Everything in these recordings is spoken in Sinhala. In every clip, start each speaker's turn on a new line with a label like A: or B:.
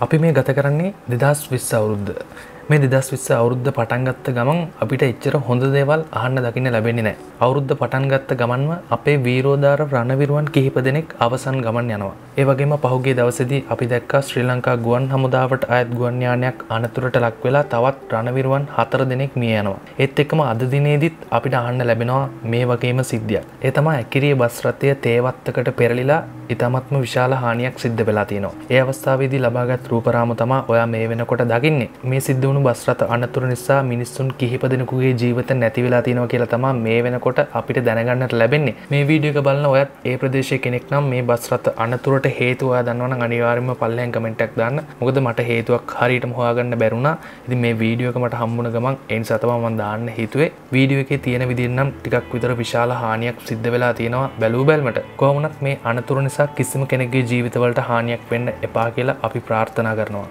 A: අපි මේ ගත කරන්නේ දෙදස් විස්ස අවුරුද්ධ මේ දෙදස් විස්ස අවුරුද්ධ පටන්ගත්ත ගමන් අපිට එච්චර හොඳ දේවල් අහන්න දකින්න ලැබෙන්නේ නෑ. අවුරුද්ධ පටන්ගත්ත ගමන්ව අපේ වීරෝධාර රණවිරුවන් කිහිප දෙනෙක් අවසන් ගමන් යනවා. ඒ වගේම පහුගේ දවසදී අපි දැක්ක ශ්‍රී ලංකා ගුවන් හමුදාවට අයත් ගුවන්යානයක් අනතුරට ලක් වෙලා තවත් රණවිරුවන් හතර දෙනෙක් මිය යනවා. ඒත් එක්කම අද දිනේදීත් අපිට අහන්න ලැබෙනවා මේ වගේම සිද්ධියක්. ඒ තමා ඇකිරිය බස් රථය තේවත්තකට පෙරලිලා ඉතාමත්ම විශාල හානියක් සිද්ධ වෙලා තියෙනවා. ඒ අවස්ථාවේදී ලබාගත් රූපරාම තමා ඔයා මේ වෙනකොට දකින්නේ. මේ සිද්ධ වුණු බස් රථ අනතුර නිසා මිනිස්සුන් කිහිප දෙනෙකුගේ ජීවිත නැති වෙලා තියෙනවා කියලා තමා මේ වෙනකොට අපිට දැනගන්නට ලැබෙන්නේ. මේ වීඩියෝ එක බලන ඔයත් ඒ ප්‍රදේශයේ කෙනෙක් නම් මේ බස් රථ අනතුරට හේතුව ඔයා දන්නවනම් අනිවාර්යයෙන්ම පල්ලෙන් කමෙන්ට් එකක් දාන්න. මොකද මට හේතුවක් හරියටම හොයාගන්න බැරුණා ඉතින් මේ වීඩියෝ එක මට හම්බුණ ගමන් ඒ නිසා තමයි මම දාන්න හිතුවේ. වීඩියෝ එකේ තියෙන විදිහෙන් නම් ටිකක් විතර විශාල හානියක් සිද්ධ වෙලා තියෙනවා බැලූ බැලමට. කොහොමනත් මේ අනතුරු නිසා කිසිම කෙනෙක්ගේ ජීවිතවලට හානියක් වෙන්න එපා කියලා අපි ප්‍රාර්ථනා කරනවා.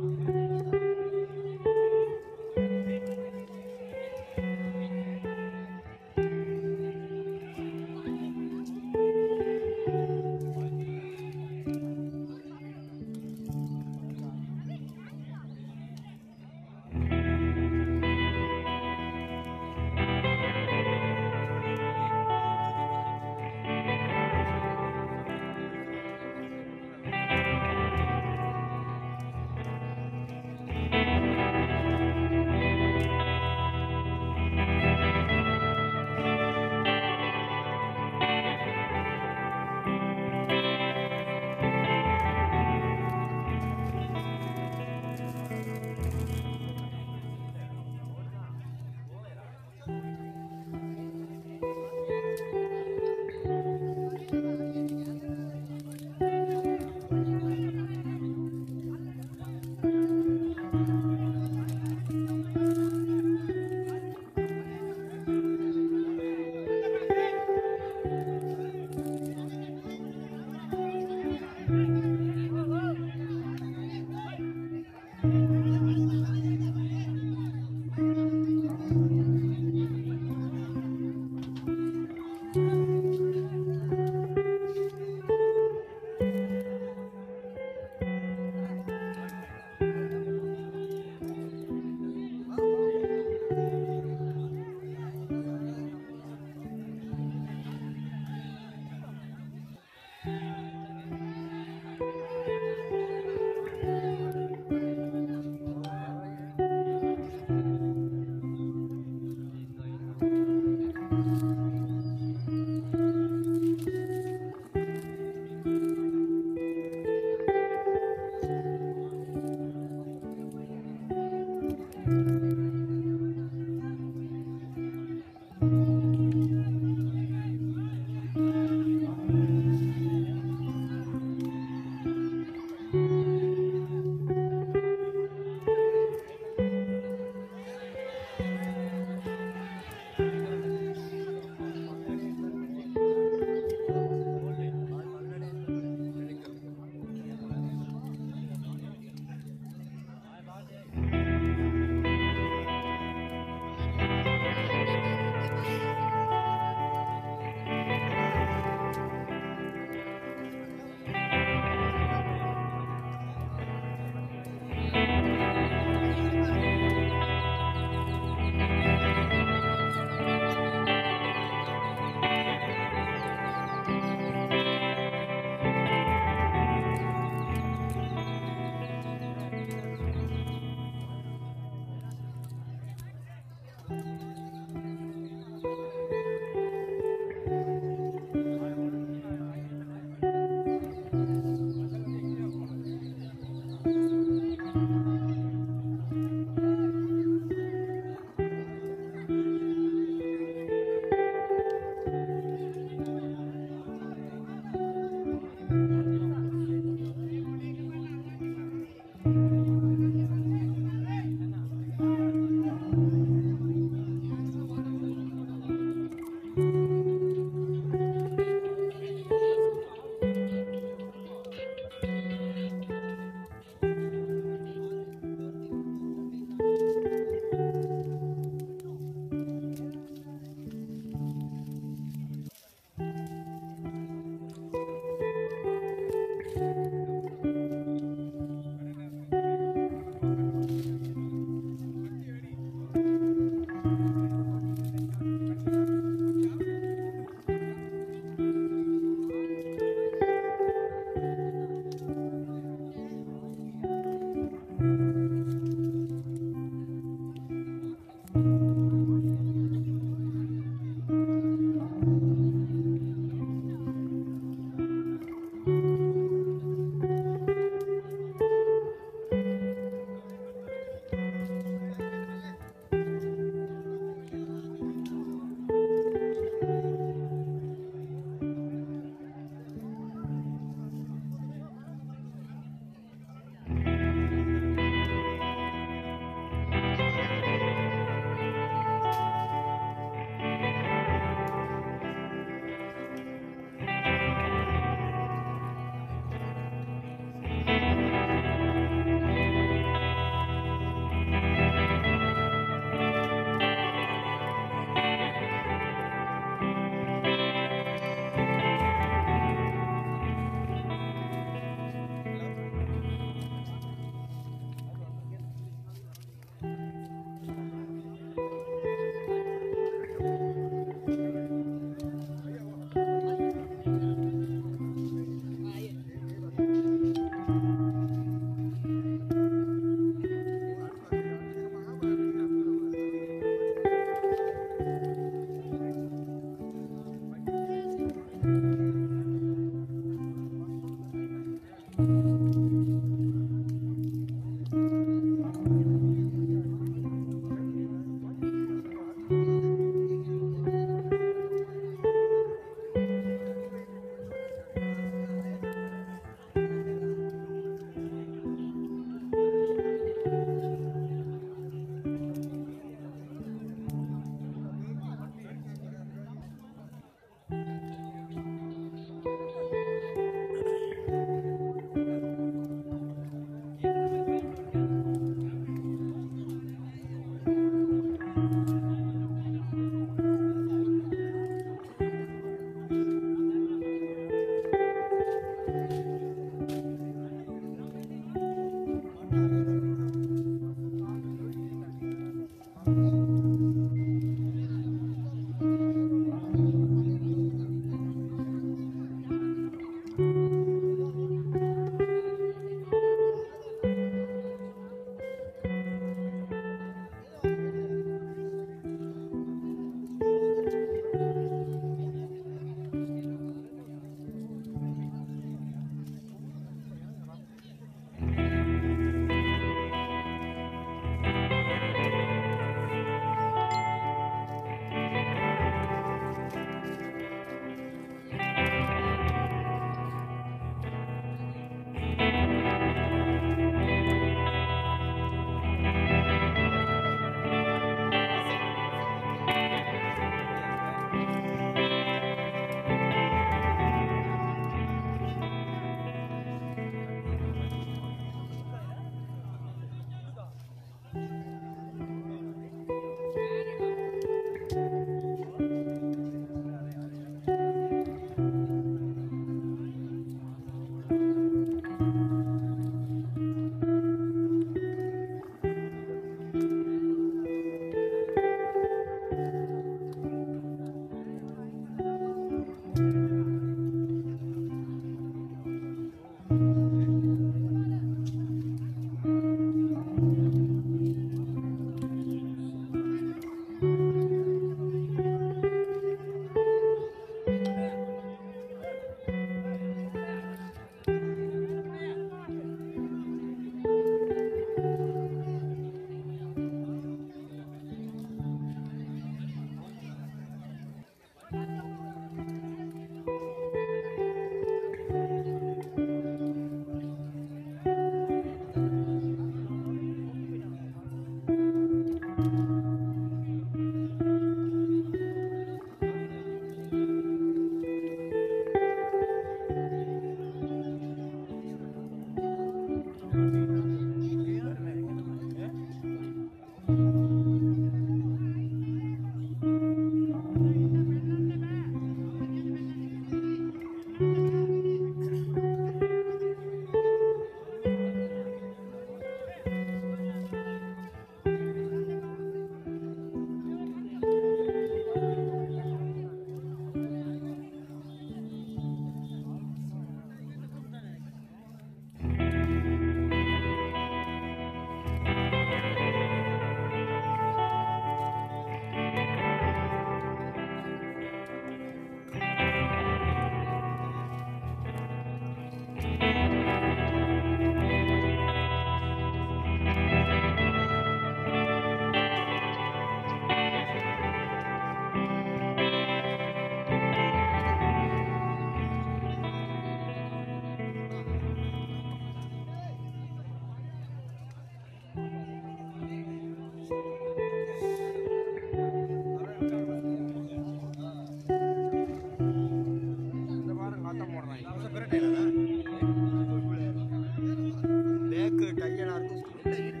B: que caía.